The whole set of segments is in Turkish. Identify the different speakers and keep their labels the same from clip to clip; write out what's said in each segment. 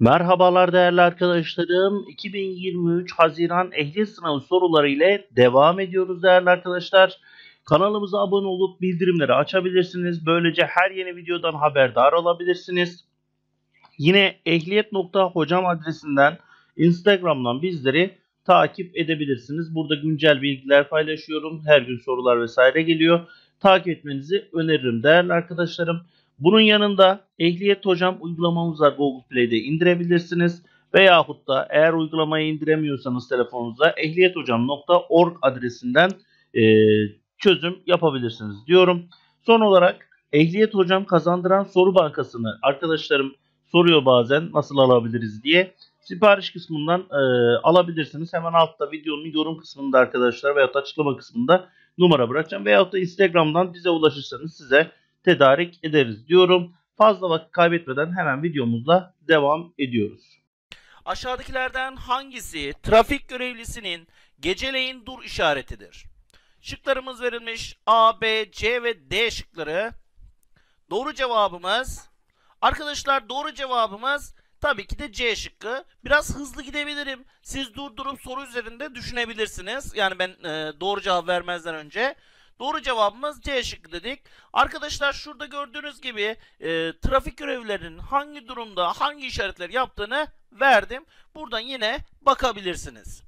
Speaker 1: Merhabalar değerli arkadaşlarım. 2023 Haziran ehliyet sınavı soruları ile devam ediyoruz değerli arkadaşlar. Kanalımıza abone olup bildirimleri açabilirsiniz. Böylece her yeni videodan haberdar olabilirsiniz. Yine ehliyet.hocam adresinden Instagram'dan bizleri takip edebilirsiniz. Burada güncel bilgiler paylaşıyorum. Her gün sorular vesaire geliyor. Takip etmenizi öneririm değerli arkadaşlarım. Bunun yanında Ehliyet Hocam uygulamamız var Google Play'de indirebilirsiniz. Veyahut da eğer uygulamayı indiremiyorsanız telefonunuza ehliyethocam.org adresinden e, çözüm yapabilirsiniz diyorum. Son olarak Ehliyet Hocam kazandıran soru bankasını arkadaşlarım soruyor bazen nasıl alabiliriz diye. Sipariş kısmından e, alabilirsiniz. Hemen altta videonun yorum kısmında arkadaşlar veyahut açıklama kısmında numara bırakacağım. Veyahut da Instagram'dan bize ulaşırsanız size tedarik ederiz diyorum. Fazla vakit kaybetmeden hemen videomuzla devam ediyoruz.
Speaker 2: Aşağıdakilerden hangisi trafik görevlisinin geceleyin dur işaretidir? Şıklarımız verilmiş A, B, C ve D şıkları. Doğru cevabımız arkadaşlar doğru cevabımız tabii ki de C şıkkı. Biraz hızlı gidebilirim. Siz durdurup soru üzerinde düşünebilirsiniz. Yani ben e, doğru cevap vermezden önce. Doğru cevabımız C şıkkı dedik. Arkadaşlar şurada gördüğünüz gibi e, trafik görevlilerinin hangi durumda hangi işaretler yaptığını verdim. Buradan yine bakabilirsiniz.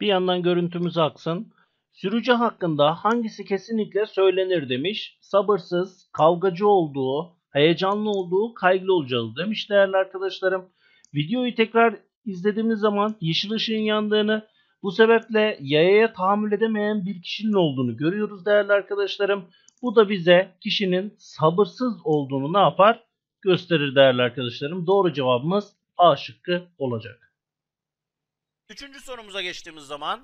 Speaker 1: Bir yandan görüntümüz aksın. Sürücü hakkında hangisi kesinlikle söylenir demiş. Sabırsız, kavgacı olduğu, heyecanlı olduğu, kaygılı olacağı demiş değerli arkadaşlarım. Videoyu tekrar izlediğimiz zaman yeşil ışığın yandığını, bu sebeple yayaya tahammül edemeyen bir kişinin olduğunu görüyoruz değerli arkadaşlarım. Bu da bize kişinin sabırsız olduğunu ne yapar? Gösterir değerli arkadaşlarım. Doğru cevabımız A şıkkı olacak.
Speaker 2: Üçüncü sorumuza geçtiğimiz zaman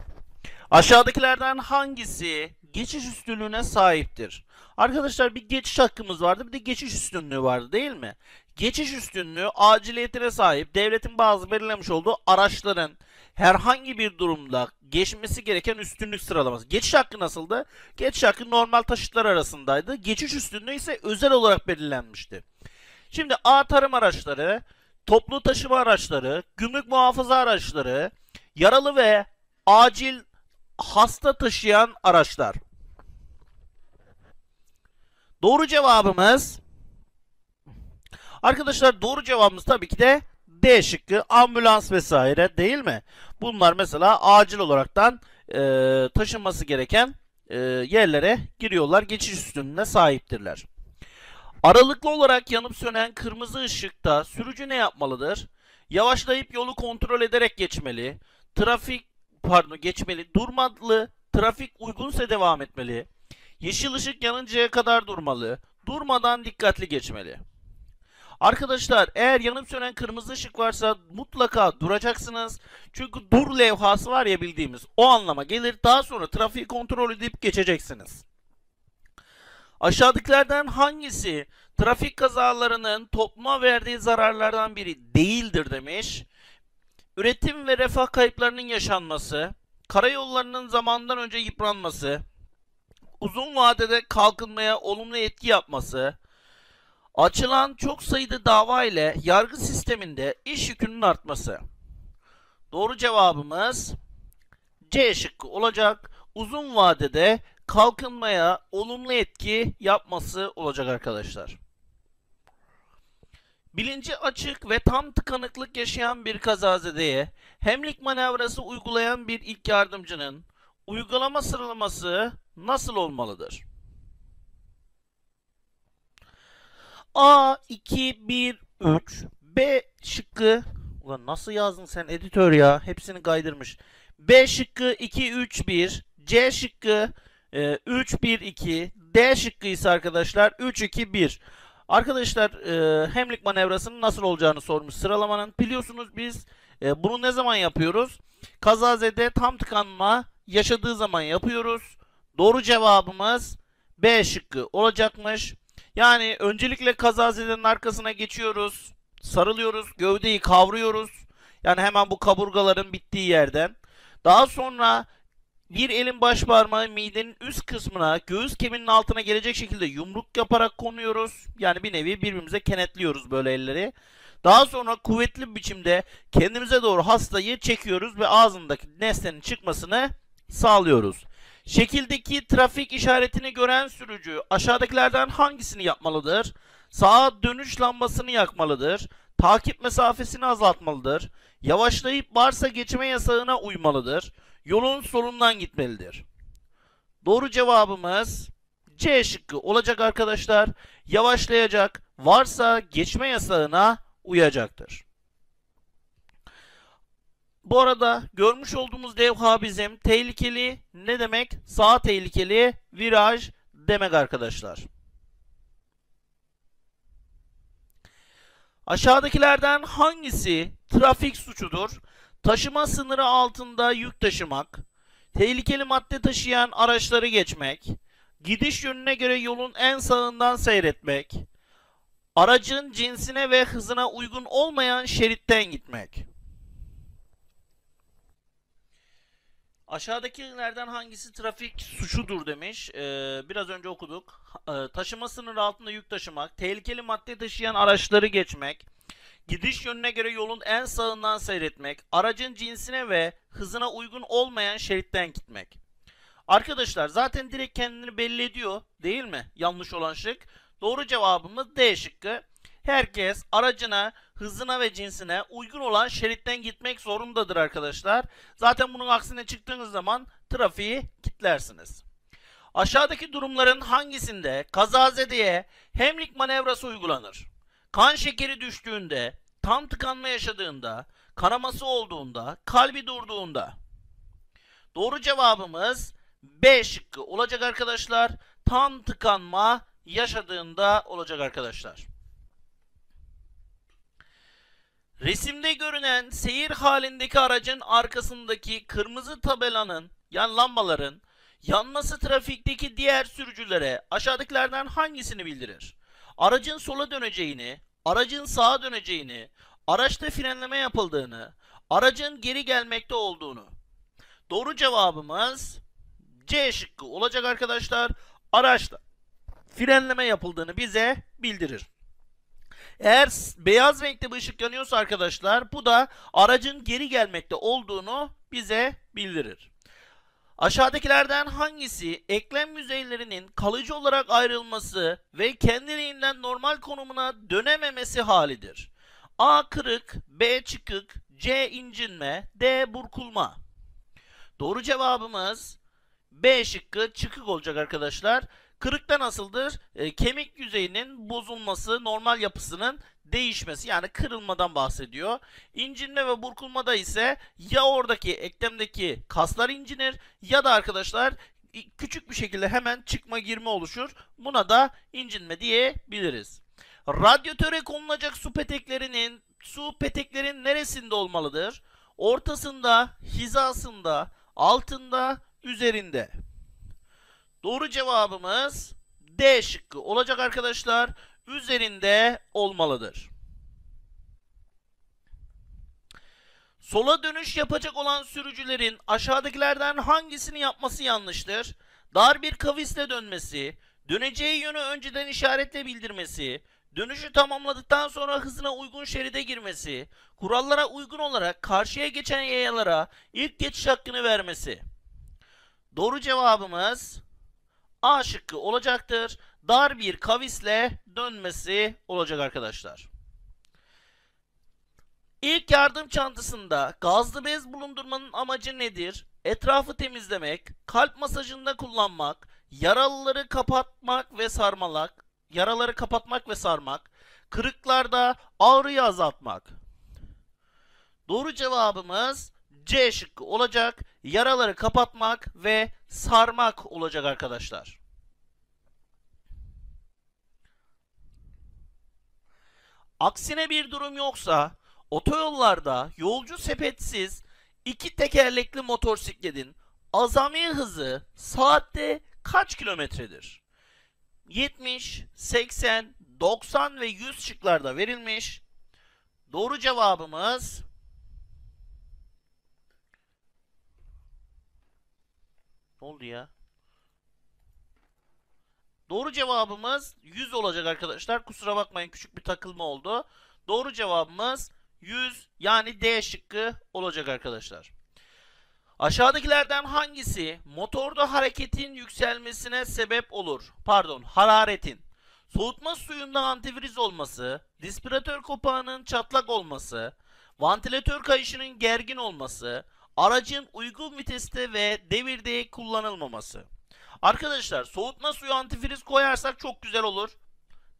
Speaker 2: aşağıdakilerden hangisi geçiş üstünlüğüne sahiptir? Arkadaşlar bir geçiş hakkımız vardı bir de geçiş üstünlüğü vardı değil mi? Geçiş üstünlüğü aciliyetine sahip devletin bazı belirlemiş olduğu araçların herhangi bir durumda geçmesi gereken üstünlük sıralaması. Geçiş hakkı nasıldı? Geçiş hakkı normal taşıtlar arasındaydı. Geçiş üstünlüğü ise özel olarak belirlenmişti. Şimdi A tarım araçları, toplu taşıma araçları, gümrük muhafaza araçları, yaralı ve acil hasta taşıyan araçlar. Doğru cevabımız Arkadaşlar doğru cevabımız tabii ki de D şıkkı ambulans vesaire değil mi? Bunlar mesela acil olaraktan e, taşınması gereken e, yerlere giriyorlar. Geçiş üstünlüğüne sahiptirler. Aralıklı olarak yanıp sönen kırmızı ışıkta sürücü ne yapmalıdır? Yavaşlayıp yolu kontrol ederek geçmeli. Trafik pardon geçmeli. Durmalı. Trafik uygunsa devam etmeli. Yeşil ışık yanıncaya kadar durmalı. Durmadan dikkatli geçmeli. Arkadaşlar eğer yanıp sönen kırmızı ışık varsa mutlaka duracaksınız. Çünkü dur levhası var ya bildiğimiz o anlama gelir. Daha sonra trafiği kontrol edip geçeceksiniz. Aşağıdakilerden hangisi trafik kazalarının topluma verdiği zararlardan biri değildir demiş. Üretim ve refah kayıplarının yaşanması, karayollarının zamandan önce yıpranması, uzun vadede kalkınmaya olumlu etki yapması, Açılan çok sayıda dava ile yargı sisteminde iş yükünün artması. Doğru cevabımız C şıkkı olacak. Uzun vadede kalkınmaya olumlu etki yapması olacak arkadaşlar. Bilinci açık ve tam tıkanıklık yaşayan bir kazazedeye hemlik manevrası uygulayan bir ilk yardımcının uygulama sıralaması nasıl olmalıdır? A 2 1 3 B şıkkı Ulan nasıl yazdın sen editör ya? Hepsini kaydırmış. B şıkkı 2 3 1 C şıkkı e, 3 1 2 D şıkkı ise arkadaşlar 3 2 1 Arkadaşlar e, hemlik manevrasının nasıl olacağını sormuş sıralamanın. Biliyorsunuz biz e, bunu ne zaman yapıyoruz? Kazazede tam tıkanma yaşadığı zaman yapıyoruz. Doğru cevabımız B şıkkı olacakmış. Yani öncelikle kazazedenin arkasına geçiyoruz. Sarılıyoruz. Gövdeyi kavruyoruz. Yani hemen bu kaburgaların bittiği yerden. Daha sonra bir elin baş parmağı midenin üst kısmına göğüs kemiğinin altına gelecek şekilde yumruk yaparak konuyoruz. Yani bir nevi birbirimize kenetliyoruz böyle elleri. Daha sonra kuvvetli bir biçimde kendimize doğru hastayı çekiyoruz ve ağzındaki nesnenin çıkmasını sağlıyoruz. Şekildeki trafik işaretini gören sürücü aşağıdakilerden hangisini yapmalıdır? Sağa dönüş lambasını yakmalıdır. Takip mesafesini azaltmalıdır. Yavaşlayıp varsa geçme yasağına uymalıdır. Yolun solundan gitmelidir. Doğru cevabımız C şıkkı olacak arkadaşlar. Yavaşlayacak, varsa geçme yasağına uyacaktır. Bu arada görmüş olduğumuz levha bizim tehlikeli ne demek? Sağ tehlikeli viraj demek arkadaşlar. Aşağıdakilerden hangisi trafik suçudur? Taşıma sınırı altında yük taşımak, tehlikeli madde taşıyan araçları geçmek, gidiş yönüne göre yolun en sağından seyretmek, aracın cinsine ve hızına uygun olmayan şeritten gitmek. Aşağıdakilerden hangisi trafik suçudur demiş. Ee, biraz önce okuduk. Ee, taşıma sınırı altında yük taşımak, tehlikeli madde taşıyan araçları geçmek, gidiş yönüne göre yolun en sağından seyretmek, aracın cinsine ve hızına uygun olmayan şeritten gitmek. Arkadaşlar zaten direkt kendini belli ediyor değil mi? Yanlış olan şık. Doğru cevabımız D şıkkı. Herkes aracına, hızına ve cinsine uygun olan şeritten gitmek zorundadır arkadaşlar. Zaten bunun aksine çıktığınız zaman trafiği kitlersiniz. Aşağıdaki durumların hangisinde kazazedeye hemlik manevrası uygulanır? Kan şekeri düştüğünde, tam tıkanma yaşadığında, kanaması olduğunda, kalbi durduğunda. Doğru cevabımız B şıkkı olacak arkadaşlar. Tam tıkanma yaşadığında olacak arkadaşlar. Resimde görünen seyir halindeki aracın arkasındaki kırmızı tabelanın yan lambaların yanması trafikteki diğer sürücülere aşağıdakilerden hangisini bildirir? Aracın sola döneceğini, aracın sağa döneceğini, araçta frenleme yapıldığını, aracın geri gelmekte olduğunu. Doğru cevabımız C şıkkı olacak arkadaşlar. Araçta frenleme yapıldığını bize bildirir. Eğer beyaz renkte bir ışık yanıyorsa arkadaşlar bu da aracın geri gelmekte olduğunu bize bildirir. Aşağıdakilerden hangisi eklem yüzeylerinin kalıcı olarak ayrılması ve kendiliğinden normal konumuna dönememesi halidir? A kırık, B çıkık, C incinme, D burkulma. Doğru cevabımız B şıkkı çıkık olacak arkadaşlar. Kırıkta nasıldır? E, kemik yüzeyinin bozulması, normal yapısının değişmesi yani kırılmadan bahsediyor. İncinme ve burkulmada ise ya oradaki eklemdeki kaslar incinir ya da arkadaşlar küçük bir şekilde hemen çıkma girme oluşur. Buna da incinme diyebiliriz. Radyatöre konulacak su peteklerinin su peteklerin neresinde olmalıdır? Ortasında, hizasında, altında, üzerinde. Doğru cevabımız D şıkkı olacak arkadaşlar. Üzerinde olmalıdır. Sola dönüş yapacak olan sürücülerin aşağıdakilerden hangisini yapması yanlıştır? Dar bir kavisle dönmesi, döneceği yönü önceden işaretle bildirmesi, dönüşü tamamladıktan sonra hızına uygun şeride girmesi, kurallara uygun olarak karşıya geçen yayalara ilk geçiş hakkını vermesi. Doğru cevabımız A şıkkı olacaktır. Dar bir kavisle dönmesi olacak arkadaşlar. İlk yardım çantasında gazlı bez bulundurmanın amacı nedir? Etrafı temizlemek, kalp masajında kullanmak, yaralıları kapatmak ve sarmalak, yaraları kapatmak ve sarmak, kırıklarda ağrıyı azaltmak. Doğru cevabımız C şıkkı olacak. Yaraları kapatmak ve sarmak olacak arkadaşlar. Aksine bir durum yoksa otoyollarda yolcu sepetsiz iki tekerlekli motosikletin azami hızı saatte kaç kilometredir? 70, 80, 90 ve 100 şıklarda verilmiş. Doğru cevabımız Ne oldu ya? Doğru cevabımız 100 olacak arkadaşlar. Kusura bakmayın küçük bir takılma oldu. Doğru cevabımız 100 yani D şıkkı olacak arkadaşlar. Aşağıdakilerden hangisi motorda hareketin yükselmesine sebep olur? Pardon, hararetin. Soğutma suyunda antifriz olması, dispiratör kopağının çatlak olması, vantilatör kayışının gergin olması, aracın uygun viteste ve devirde kullanılmaması. Arkadaşlar soğutma suyu antifriz koyarsak çok güzel olur.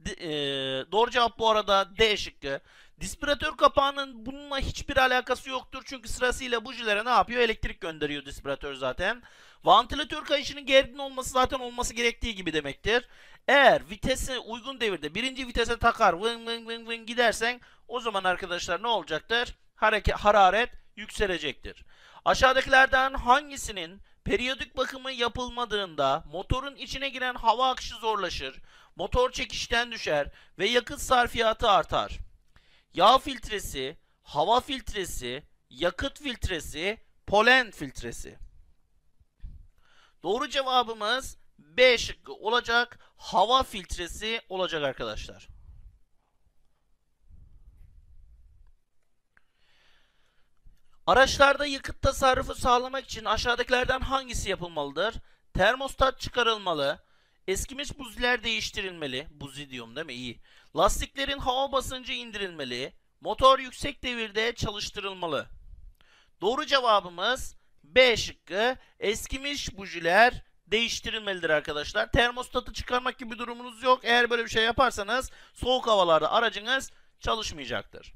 Speaker 2: D- eee, doğru cevap bu arada D şıkkı. Dispiratör kapağının bununla hiçbir alakası yoktur. Çünkü sırasıyla bujilere ne yapıyor? Elektrik gönderiyor dispiratör zaten. Vantilatör kayışının gergin olması zaten olması gerektiği gibi demektir. Eğer vitesi uygun devirde birinci vitese takar vın vın vın vın gidersen o zaman arkadaşlar ne olacaktır? Hareket, hararet yükselecektir. Aşağıdakilerden hangisinin periyodik bakımı yapılmadığında motorun içine giren hava akışı zorlaşır, motor çekişten düşer ve yakıt sarfiyatı artar? Yağ filtresi, hava filtresi, yakıt filtresi, polen filtresi. Doğru cevabımız B şıkkı olacak. Hava filtresi olacak arkadaşlar. Araçlarda yakıt tasarrufu sağlamak için aşağıdakilerden hangisi yapılmalıdır? Termostat çıkarılmalı. Eskimiş buziler değiştirilmeli. Buzi diyorum değil mi? İyi. Lastiklerin hava basıncı indirilmeli. Motor yüksek devirde çalıştırılmalı. Doğru cevabımız B şıkkı. Eskimiş bujiler değiştirilmelidir arkadaşlar. Termostatı çıkarmak gibi durumunuz yok. Eğer böyle bir şey yaparsanız soğuk havalarda aracınız çalışmayacaktır.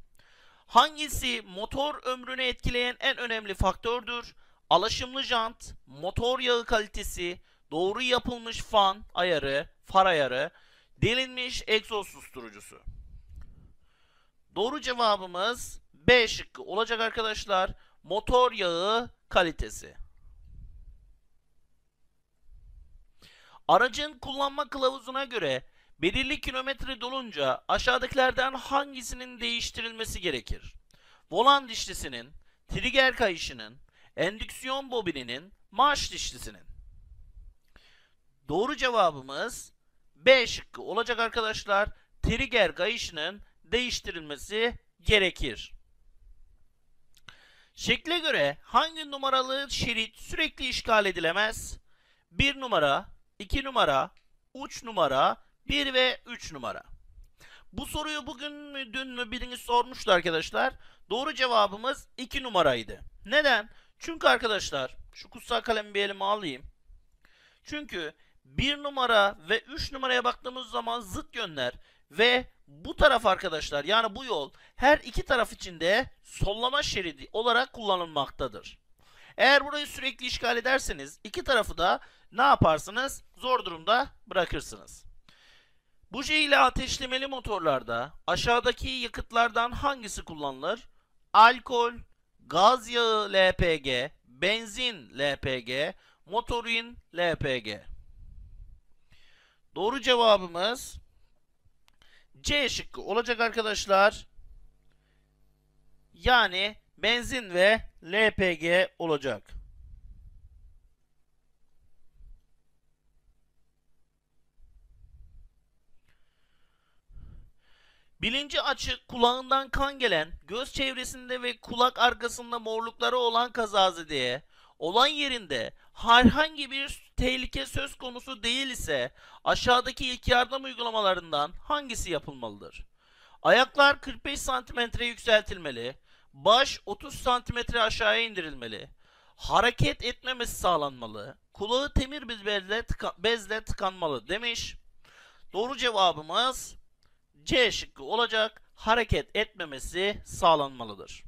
Speaker 2: Hangisi motor ömrünü etkileyen en önemli faktördür? Alaşımlı jant, motor yağı kalitesi, doğru yapılmış fan ayarı, far ayarı, delinmiş egzoz susturucusu. Doğru cevabımız B şıkkı olacak arkadaşlar. Motor yağı kalitesi. Aracın kullanma kılavuzuna göre belirli kilometre dolunca aşağıdakilerden hangisinin değiştirilmesi gerekir? Volan dişlisinin, trigger kayışının, endüksiyon bobininin, marş dişlisinin. Doğru cevabımız B şıkkı olacak arkadaşlar. Trigger kayışının değiştirilmesi gerekir. Şekle göre hangi numaralı şerit sürekli işgal edilemez? 1 numara, 2 numara, 3 numara, 1 ve 3 numara. Bu soruyu bugün mü dün mü biriniz sormuştu arkadaşlar. Doğru cevabımız 2 numaraydı. Neden? Çünkü arkadaşlar şu kutsal kalemi bir elime alayım. Çünkü 1 numara ve 3 numaraya baktığımız zaman zıt yönler ve bu taraf arkadaşlar yani bu yol her iki taraf için de sollama şeridi olarak kullanılmaktadır. Eğer burayı sürekli işgal ederseniz iki tarafı da ne yaparsınız? Zor durumda bırakırsınız. Buji ile ateşlemeli motorlarda aşağıdaki yakıtlardan hangisi kullanılır? Alkol, gaz yağı LPG, benzin LPG, motorin LPG. Doğru cevabımız C şıkkı olacak arkadaşlar. Yani benzin ve LPG olacak. Bilinci açık, kulağından kan gelen, göz çevresinde ve kulak arkasında morlukları olan kazazedeye, olan yerinde herhangi bir tehlike söz konusu değil ise aşağıdaki ilk yardım uygulamalarından hangisi yapılmalıdır? Ayaklar 45 cm yükseltilmeli, baş 30 cm aşağıya indirilmeli, hareket etmemesi sağlanmalı, kulağı temir bir bezle, tıka- bezle tıkanmalı demiş. Doğru cevabımız C şıkkı olacak. Hareket etmemesi sağlanmalıdır.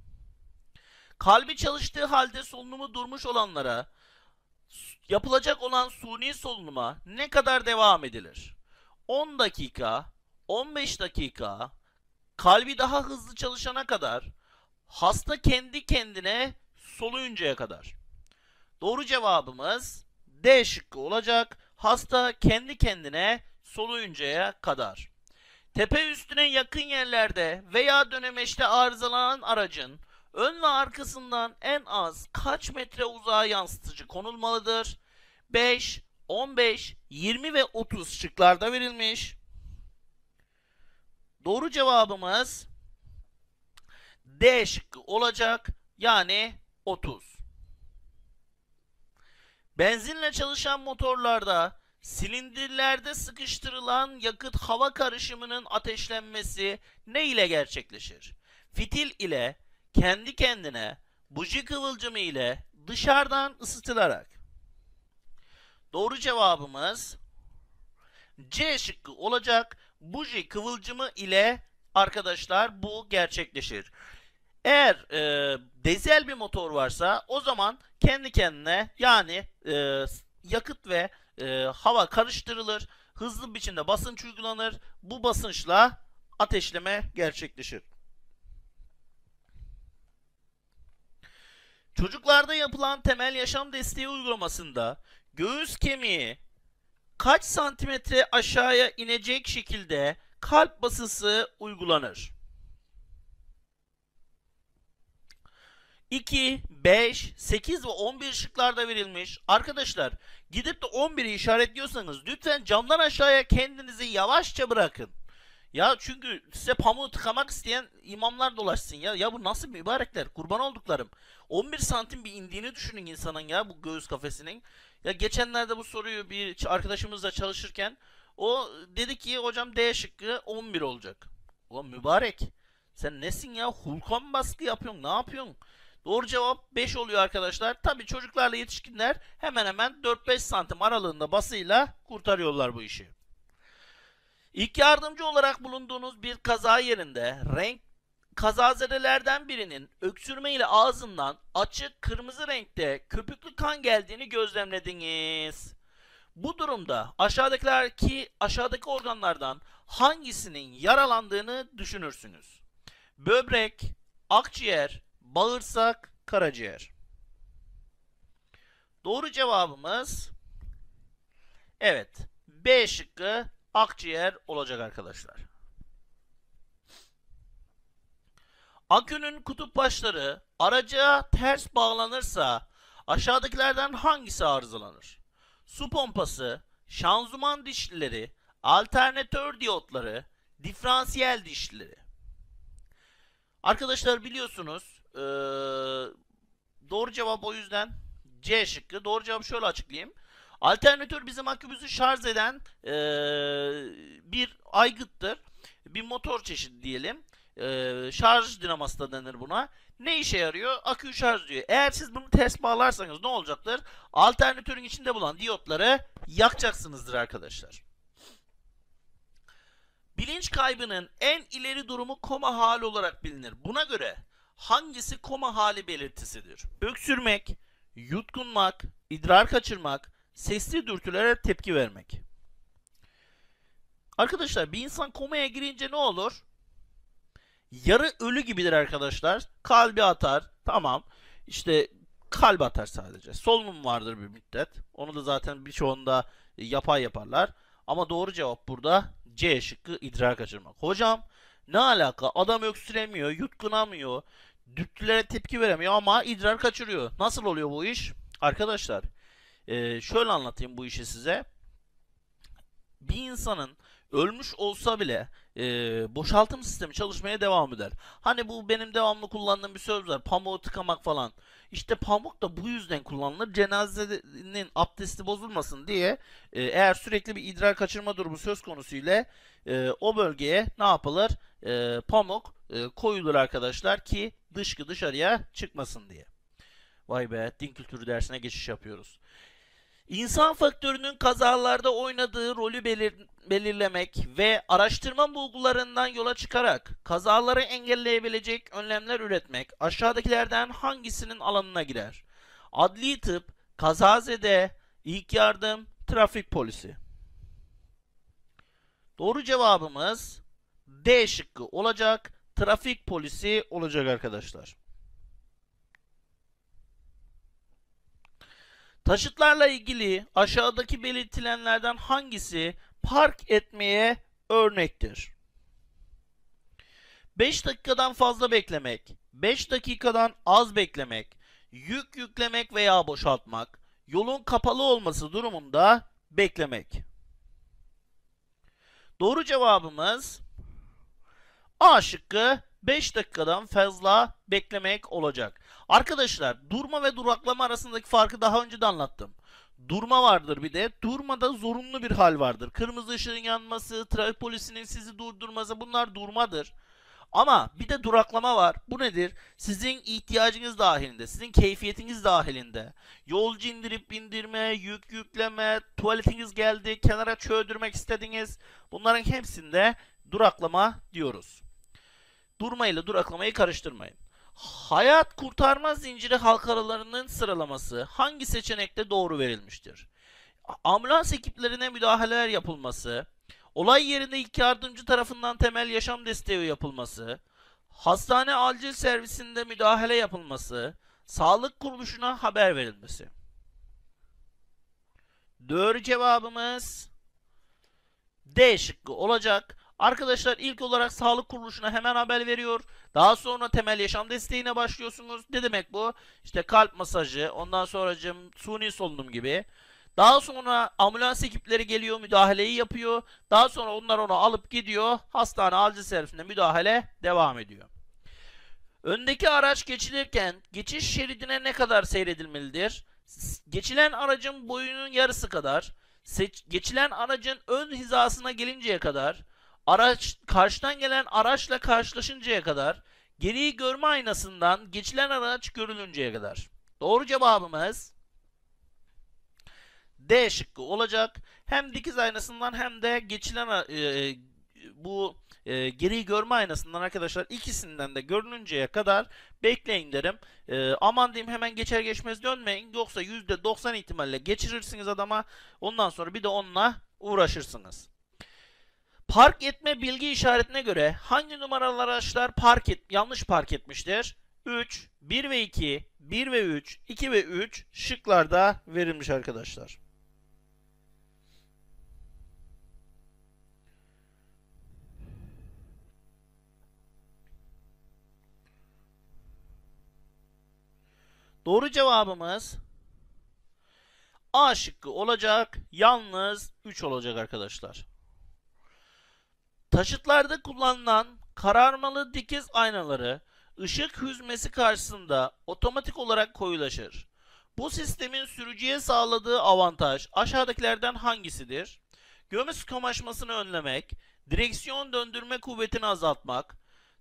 Speaker 2: Kalbi çalıştığı halde solunumu durmuş olanlara yapılacak olan suni solunuma ne kadar devam edilir? 10 dakika, 15 dakika, kalbi daha hızlı çalışana kadar, hasta kendi kendine soluyuncaya kadar. Doğru cevabımız D şıkkı olacak. Hasta kendi kendine soluyuncaya kadar. Tepe üstüne yakın yerlerde veya dönemeçte arızalanan aracın ön ve arkasından en az kaç metre uzağa yansıtıcı konulmalıdır? 5, 15, 20 ve 30 şıklarda verilmiş. Doğru cevabımız D şıkkı olacak. Yani 30. Benzinle çalışan motorlarda silindirlerde sıkıştırılan yakıt hava karışımının ateşlenmesi ne ile gerçekleşir? Fitil ile, kendi kendine, buji kıvılcımı ile dışarıdan ısıtılarak. Doğru cevabımız C şıkkı olacak. Buji kıvılcımı ile arkadaşlar bu gerçekleşir. Eğer e, dizel bir motor varsa o zaman kendi kendine yani e, yakıt ve e, hava karıştırılır. Hızlı biçimde basınç uygulanır. Bu basınçla ateşleme gerçekleşir. Çocuklarda yapılan temel yaşam desteği uygulamasında göğüs kemiği kaç santimetre aşağıya inecek şekilde kalp basısı uygulanır? 2, 5, 8 ve 11 şıklarda verilmiş. Arkadaşlar gidip de 11'i işaretliyorsanız lütfen camdan aşağıya kendinizi yavaşça bırakın. Ya çünkü size pamuğu tıkamak isteyen imamlar dolaşsın ya. Ya bu nasıl mübarekler? Kurban olduklarım. 11 santim bir indiğini düşünün insanın ya bu göğüs kafesinin. Ya geçenlerde bu soruyu bir arkadaşımızla çalışırken o dedi ki hocam D şıkkı 11 olacak. Ulan mübarek. Sen nesin ya? Hulkan baskı yapıyorsun? Ne yapıyorsun? Doğru cevap 5 oluyor arkadaşlar. Tabi çocuklarla yetişkinler hemen hemen 4-5 santim aralığında basıyla kurtarıyorlar bu işi. İlk yardımcı olarak bulunduğunuz bir kaza yerinde renk kazazedelerden birinin öksürme ile ağzından açık kırmızı renkte köpüklü kan geldiğini gözlemlediniz. Bu durumda aşağıdakiler ki aşağıdaki organlardan hangisinin yaralandığını düşünürsünüz. Böbrek, akciğer, bağırsak, karaciğer. Doğru cevabımız evet B şıkkı akciğer olacak arkadaşlar. Akünün kutup başları araca ters bağlanırsa aşağıdakilerden hangisi arızalanır? Su pompası, şanzıman dişlileri, alternatör diyotları, diferansiyel dişlileri. Arkadaşlar biliyorsunuz ee, doğru cevap o yüzden C şıkkı. Doğru cevap şöyle açıklayayım. Alternatör bizim akümüzü şarj eden ee, bir aygıttır. Bir motor çeşidi diyelim. Ee, şarj dinaması da denir buna. Ne işe yarıyor? Akü şarj diyor. Eğer siz bunu ters bağlarsanız ne olacaktır? Alternatörün içinde bulan diyotları yakacaksınızdır arkadaşlar. Bilinç kaybının en ileri durumu koma hali olarak bilinir. Buna göre hangisi koma hali belirtisidir? Öksürmek, yutkunmak, idrar kaçırmak, sesli dürtülere tepki vermek. Arkadaşlar bir insan komaya girince ne olur? Yarı ölü gibidir arkadaşlar. Kalbi atar. Tamam. İşte kalp atar sadece. Solunum vardır bir müddet. Onu da zaten birçoğunda yapay yaparlar. Ama doğru cevap burada C şıkkı idrar kaçırmak. Hocam ne alaka? Adam öksüremiyor, yutkunamıyor, dürtülere tepki veremiyor ama idrar kaçırıyor. Nasıl oluyor bu iş? Arkadaşlar e, şöyle anlatayım bu işi size. Bir insanın ölmüş olsa bile e, boşaltım sistemi çalışmaya devam eder. Hani bu benim devamlı kullandığım bir söz var. Pamuğu tıkamak falan. İşte pamuk da bu yüzden kullanılır. Cenazenin abdesti bozulmasın diye e, eğer sürekli bir idrar kaçırma durumu söz konusu ile e, o bölgeye ne yapılır? E, pamuk e, koyulur arkadaşlar ki dışkı dışarıya çıkmasın diye. Vay be din kültürü dersine geçiş yapıyoruz. İnsan faktörünün kazalarda oynadığı rolü belir belirlemek ve araştırma bulgularından yola çıkarak kazaları engelleyebilecek önlemler üretmek aşağıdakilerden hangisinin alanına girer? Adli tıp, kazazede, ilk yardım, trafik polisi. Doğru cevabımız D şıkkı olacak. Trafik polisi olacak arkadaşlar. Taşıtlarla ilgili aşağıdaki belirtilenlerden hangisi park etmeye örnektir? 5 dakikadan fazla beklemek, 5 dakikadan az beklemek, yük yüklemek veya boşaltmak, yolun kapalı olması durumunda beklemek. Doğru cevabımız A şıkkı 5 dakikadan fazla beklemek olacak. Arkadaşlar durma ve duraklama arasındaki farkı daha önce de anlattım. Durma vardır bir de. Durmada zorunlu bir hal vardır. Kırmızı ışığın yanması, trafik polisinin sizi durdurması bunlar durmadır. Ama bir de duraklama var. Bu nedir? Sizin ihtiyacınız dahilinde, sizin keyfiyetiniz dahilinde. Yolcu indirip bindirme, yük yükleme, tuvaletiniz geldi, kenara çöldürmek istediniz. Bunların hepsinde duraklama diyoruz. Durma ile duraklamayı karıştırmayın. Hayat kurtarma zinciri halkalarının sıralaması hangi seçenekte doğru verilmiştir? Ambulans ekiplerine müdahaleler yapılması, olay yerinde ilk yardımcı tarafından temel yaşam desteği yapılması, hastane acil servisinde müdahale yapılması, sağlık kuruluşuna haber verilmesi. Doğru cevabımız D şıkkı olacak. Arkadaşlar ilk olarak sağlık kuruluşuna hemen haber veriyor. Daha sonra temel yaşam desteğine başlıyorsunuz. Ne demek bu? İşte kalp masajı, ondan sonra suni solunum gibi. Daha sonra ambulans ekipleri geliyor, müdahaleyi yapıyor. Daha sonra onlar onu alıp gidiyor. Hastane acil servisinde müdahale devam ediyor. Öndeki araç geçilirken geçiş şeridine ne kadar seyredilmelidir? Geçilen aracın boyunun yarısı kadar, geçilen aracın ön hizasına gelinceye kadar, araç karşıdan gelen araçla karşılaşıncaya kadar, geriyi görme aynasından geçilen araç görülünceye kadar. Doğru cevabımız D şıkkı olacak. Hem dikiz aynasından hem de geçilen e, bu e, geriyi görme aynasından arkadaşlar ikisinden de görününceye kadar bekleyin derim. E, aman diyeyim hemen geçer geçmez dönmeyin. Yoksa %90 ihtimalle geçirirsiniz adama. Ondan sonra bir de onunla uğraşırsınız. Park etme bilgi işaretine göre hangi numaralı araçlar park et, yanlış park etmiştir? 3, 1 ve 2, 1 ve 3, 2 ve 3 şıklarda verilmiş arkadaşlar. Doğru cevabımız A şıkkı olacak. Yalnız 3 olacak arkadaşlar. Taşıtlarda kullanılan kararmalı dikiz aynaları ışık hüzmesi karşısında otomatik olarak koyulaşır. Bu sistemin sürücüye sağladığı avantaj aşağıdakilerden hangisidir? Gömüs kamaşmasını önlemek, direksiyon döndürme kuvvetini azaltmak,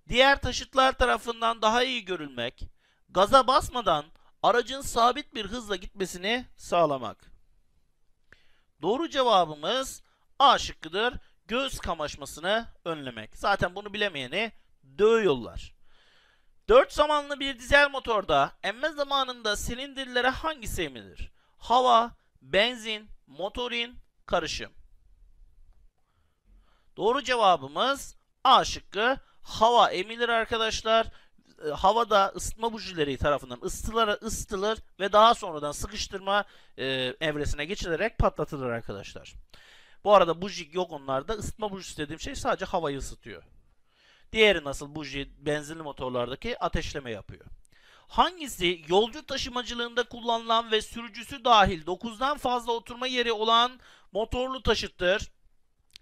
Speaker 2: diğer taşıtlar tarafından daha iyi görülmek, gaza basmadan aracın sabit bir hızla gitmesini sağlamak. Doğru cevabımız A şıkkıdır. Göz kamaşmasını önlemek. Zaten bunu bilemeyeni dövüyorlar. 4 zamanlı bir dizel motorda emme zamanında silindirlere hangisi emilir? Hava, benzin, motorin, karışım. Doğru cevabımız A şıkkı. Hava emilir arkadaşlar. E, havada ısıtma bujileri tarafından ısıtılır, ısıtılır ve daha sonradan sıkıştırma e, evresine geçilerek patlatılır arkadaşlar. Bu arada buji yok onlarda. Isıtma bujisi dediğim şey sadece havayı ısıtıyor. Diğeri nasıl buji benzinli motorlardaki ateşleme yapıyor. Hangisi yolcu taşımacılığında kullanılan ve sürücüsü dahil 9'dan fazla oturma yeri olan motorlu taşıttır?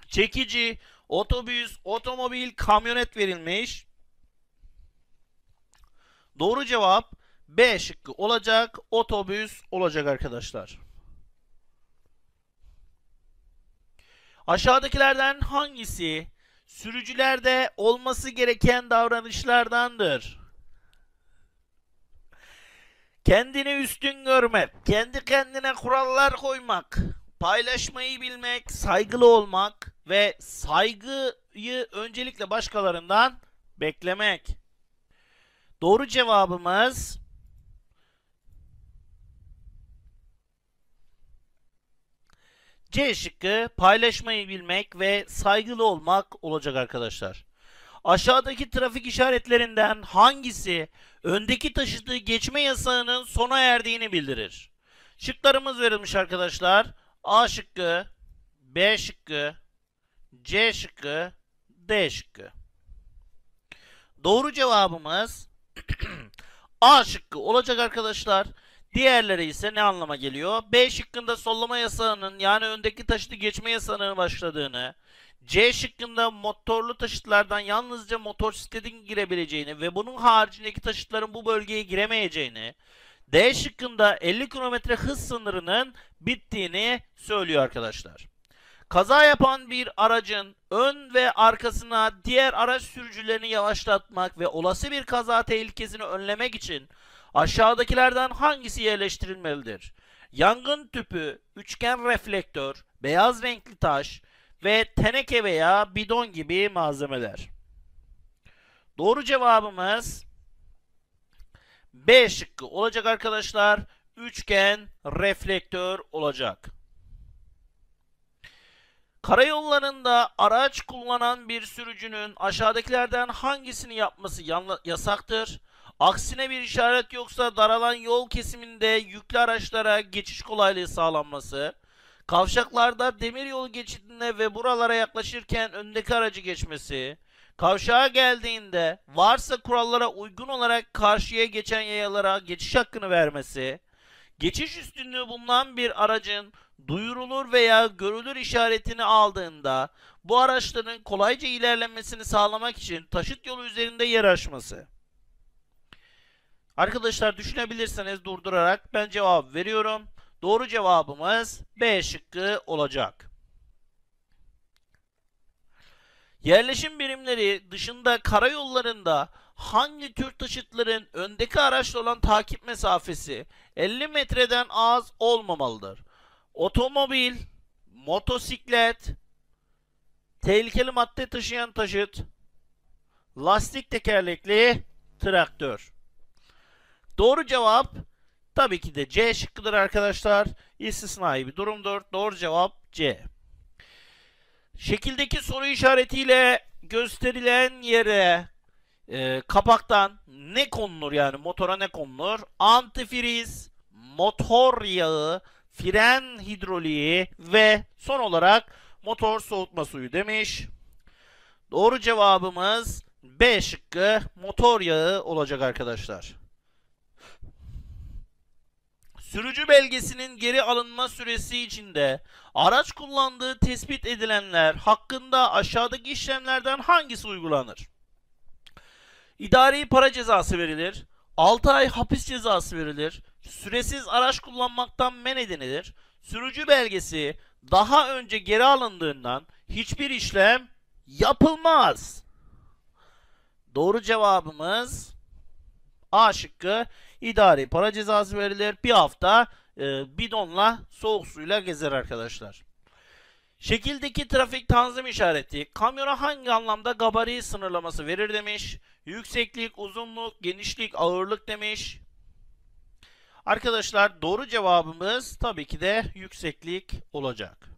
Speaker 2: Çekici, otobüs, otomobil, kamyonet verilmiş. Doğru cevap B şıkkı olacak. Otobüs olacak arkadaşlar. Aşağıdakilerden hangisi sürücülerde olması gereken davranışlardandır? Kendini üstün görmek, kendi kendine kurallar koymak, paylaşmayı bilmek, saygılı olmak ve saygıyı öncelikle başkalarından beklemek. Doğru cevabımız C şıkkı paylaşmayı bilmek ve saygılı olmak olacak arkadaşlar. Aşağıdaki trafik işaretlerinden hangisi öndeki taşıtığı geçme yasağının sona erdiğini bildirir? Şıklarımız verilmiş arkadaşlar. A şıkkı, B şıkkı, C şıkkı, D şıkkı. Doğru cevabımız A şıkkı olacak arkadaşlar. Diğerleri ise ne anlama geliyor? B şıkkında sollama yasağının yani öndeki taşıtı geçme yasağının başladığını, C şıkkında motorlu taşıtlardan yalnızca motosikletin girebileceğini ve bunun haricindeki taşıtların bu bölgeye giremeyeceğini, D şıkkında 50 km hız sınırının bittiğini söylüyor arkadaşlar. Kaza yapan bir aracın ön ve arkasına diğer araç sürücülerini yavaşlatmak ve olası bir kaza tehlikesini önlemek için aşağıdakilerden hangisi yerleştirilmelidir? Yangın tüpü, üçgen reflektör, beyaz renkli taş ve teneke veya bidon gibi malzemeler. Doğru cevabımız B şıkkı olacak arkadaşlar. Üçgen reflektör olacak. Karayollarında araç kullanan bir sürücünün aşağıdakilerden hangisini yapması yasaktır? Aksine bir işaret yoksa daralan yol kesiminde yüklü araçlara geçiş kolaylığı sağlanması, kavşaklarda demir yol geçidine ve buralara yaklaşırken öndeki aracı geçmesi, kavşağa geldiğinde varsa kurallara uygun olarak karşıya geçen yayalara geçiş hakkını vermesi, geçiş üstünlüğü bulunan bir aracın duyurulur veya görülür işaretini aldığında bu araçların kolayca ilerlemesini sağlamak için taşıt yolu üzerinde yer açması. Arkadaşlar düşünebilirseniz durdurarak ben cevap veriyorum. Doğru cevabımız B şıkkı olacak. Yerleşim birimleri dışında karayollarında hangi tür taşıtların öndeki araçla olan takip mesafesi 50 metreden az olmamalıdır? Otomobil, motosiklet, tehlikeli madde taşıyan taşıt, lastik tekerlekli traktör. Doğru cevap tabii ki de C şıkkıdır arkadaşlar. İstisnai bir durumdur. Doğru cevap C. Şekildeki soru işaretiyle gösterilen yere e, kapaktan ne konulur yani motora ne konulur? Antifriz, motor yağı, fren hidroliği ve son olarak motor soğutma suyu demiş. Doğru cevabımız B şıkkı motor yağı olacak arkadaşlar. Sürücü belgesinin geri alınma süresi içinde araç kullandığı tespit edilenler hakkında aşağıdaki işlemlerden hangisi uygulanır? İdari para cezası verilir. 6 ay hapis cezası verilir. Süresiz araç kullanmaktan men edinilir. Sürücü belgesi daha önce geri alındığından hiçbir işlem yapılmaz. Doğru cevabımız A şıkkı idari para cezası verilir. Bir hafta e, bidonla soğuk suyla gezer arkadaşlar. Şekildeki trafik tanzim işareti kamyona hangi anlamda gabari sınırlaması verir demiş. Yükseklik, uzunluk, genişlik, ağırlık demiş. Arkadaşlar doğru cevabımız tabii ki de yükseklik olacak.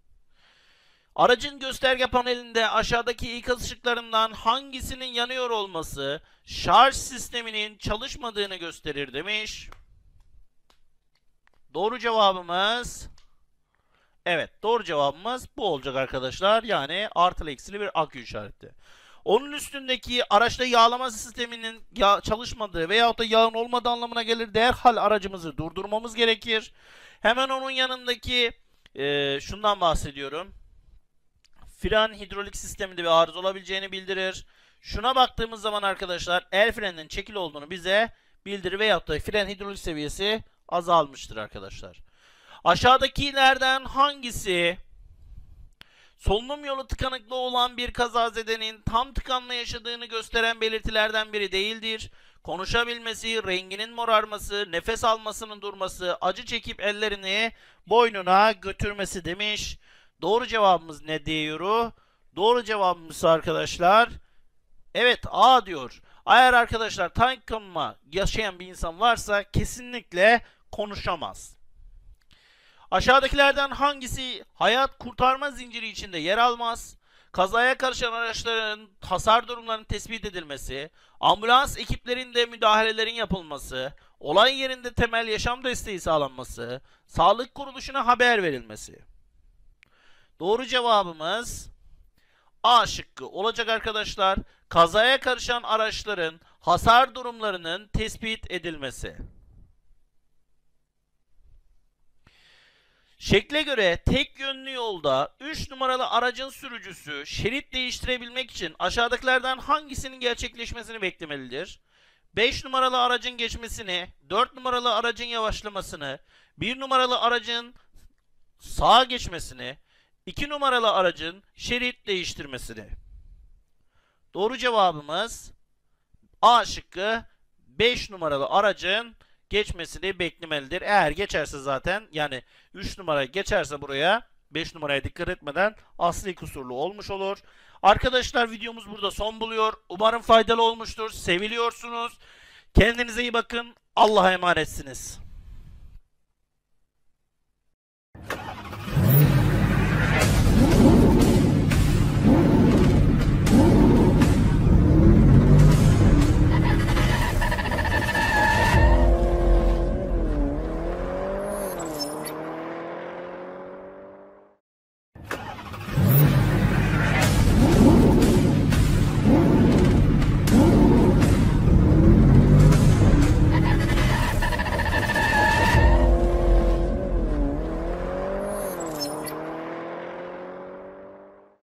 Speaker 2: Aracın gösterge panelinde aşağıdaki ikaz ışıklarından hangisinin yanıyor olması şarj sisteminin çalışmadığını gösterir demiş. Doğru cevabımız Evet doğru cevabımız bu olacak arkadaşlar. Yani artılı eksili bir akü işareti. Onun üstündeki araçta yağlama sisteminin yağ çalışmadığı veyahut da yağın olmadığı anlamına gelir. Derhal aracımızı durdurmamız gerekir. Hemen onun yanındaki e, şundan bahsediyorum fren hidrolik sisteminde bir arıza olabileceğini bildirir. Şuna baktığımız zaman arkadaşlar el freninin çekil olduğunu bize bildirir veyahut da fren hidrolik seviyesi azalmıştır arkadaşlar. Aşağıdakilerden hangisi solunum yolu tıkanıklığı olan bir kazazedenin tam tıkanma yaşadığını gösteren belirtilerden biri değildir. Konuşabilmesi, renginin morarması, nefes almasının durması, acı çekip ellerini boynuna götürmesi demiş. Doğru cevabımız ne diyor? Doğru cevabımız arkadaşlar evet A diyor. Eğer arkadaşlar tank yaşayan bir insan varsa kesinlikle konuşamaz. Aşağıdakilerden hangisi hayat kurtarma zinciri içinde yer almaz? Kazaya karışan araçların hasar durumlarının tespit edilmesi, ambulans ekiplerinde müdahalelerin yapılması, olay yerinde temel yaşam desteği sağlanması, sağlık kuruluşuna haber verilmesi. Doğru cevabımız A şıkkı olacak arkadaşlar. Kazaya karışan araçların hasar durumlarının tespit edilmesi. Şekle göre tek yönlü yolda 3 numaralı aracın sürücüsü şerit değiştirebilmek için aşağıdakilerden hangisinin gerçekleşmesini beklemelidir? 5 numaralı aracın geçmesini, 4 numaralı aracın yavaşlamasını, 1 numaralı aracın sağa geçmesini, 2 numaralı aracın şerit değiştirmesini. Doğru cevabımız A şıkkı 5 numaralı aracın geçmesini beklemelidir. Eğer geçerse zaten yani 3 numara geçerse buraya 5 numaraya dikkat etmeden asli kusurlu olmuş olur. Arkadaşlar videomuz burada son buluyor. Umarım faydalı olmuştur. Seviliyorsunuz. Kendinize iyi bakın. Allah'a emanetsiniz.